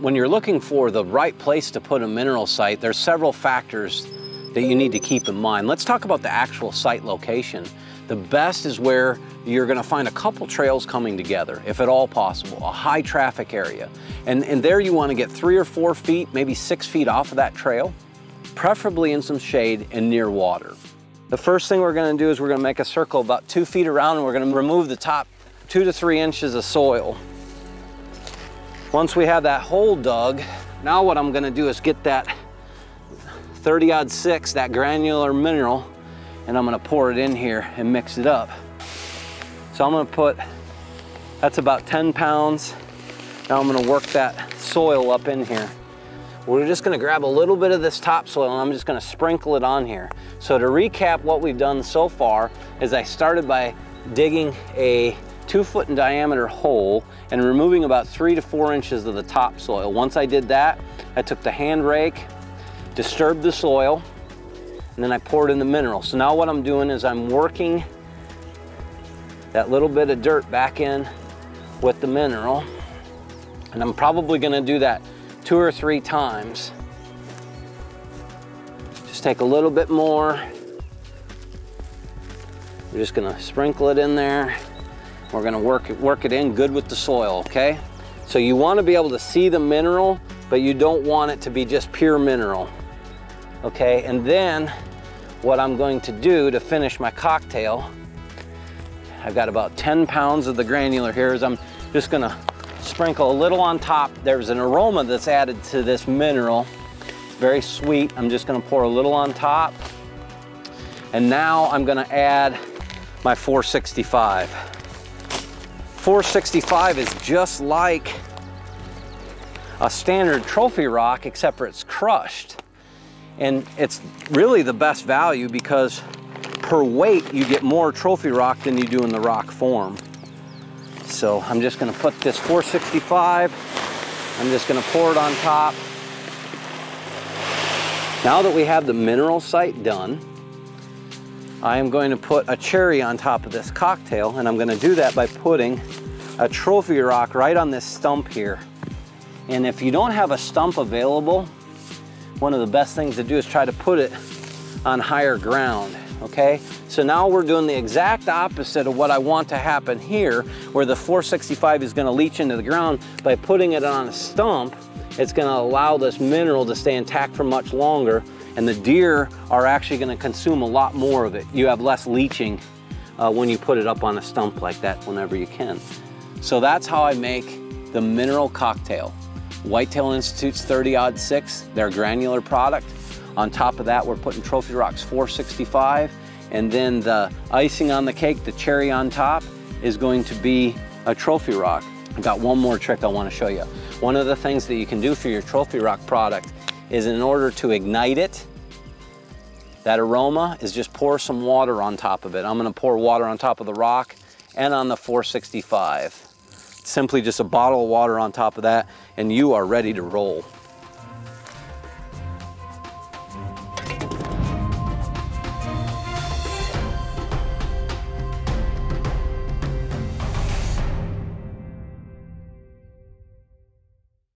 when you're looking for the right place to put a mineral site, there's several factors that you need to keep in mind. Let's talk about the actual site location. The best is where you're gonna find a couple trails coming together, if at all possible, a high traffic area. And, and there you wanna get three or four feet, maybe six feet off of that trail, preferably in some shade and near water. The first thing we're gonna do is we're gonna make a circle about two feet around and we're gonna remove the top two to three inches of soil. Once we have that hole dug, now what I'm gonna do is get that 30 odd six, that granular mineral, and I'm gonna pour it in here and mix it up. So I'm gonna put, that's about 10 pounds. Now I'm gonna work that soil up in here. We're just gonna grab a little bit of this topsoil and I'm just gonna sprinkle it on here. So to recap what we've done so far is I started by digging a two foot in diameter hole and removing about three to four inches of the topsoil. Once I did that, I took the hand rake disturbed the soil, and then I poured in the mineral. So now what I'm doing is I'm working that little bit of dirt back in with the mineral. And I'm probably gonna do that two or three times. Just take a little bit more. We're just gonna sprinkle it in there. We're gonna work it, work it in good with the soil, okay? So you wanna be able to see the mineral, but you don't want it to be just pure mineral okay? And then what I'm going to do to finish my cocktail, I've got about 10 pounds of the granular here, is I'm just gonna sprinkle a little on top. There's an aroma that's added to this mineral. It's very sweet. I'm just gonna pour a little on top. And now I'm gonna add my 465. 465 is just like a standard trophy rock, except for it's crushed. And it's really the best value because per weight, you get more trophy rock than you do in the rock form. So I'm just gonna put this 465, I'm just gonna pour it on top. Now that we have the mineral site done, I am going to put a cherry on top of this cocktail and I'm gonna do that by putting a trophy rock right on this stump here. And if you don't have a stump available, one of the best things to do is try to put it on higher ground, okay? So now we're doing the exact opposite of what I want to happen here, where the 465 is gonna leach into the ground. By putting it on a stump, it's gonna allow this mineral to stay intact for much longer, and the deer are actually gonna consume a lot more of it. You have less leaching uh, when you put it up on a stump like that whenever you can. So that's how I make the mineral cocktail. Whitetail Institute's 30 odd 6, their granular product. On top of that, we're putting Trophy Rocks 465. And then the icing on the cake, the cherry on top, is going to be a Trophy Rock. I've got one more trick I want to show you. One of the things that you can do for your Trophy Rock product is in order to ignite it, that aroma is just pour some water on top of it. I'm gonna pour water on top of the rock and on the 465 simply just a bottle of water on top of that, and you are ready to roll.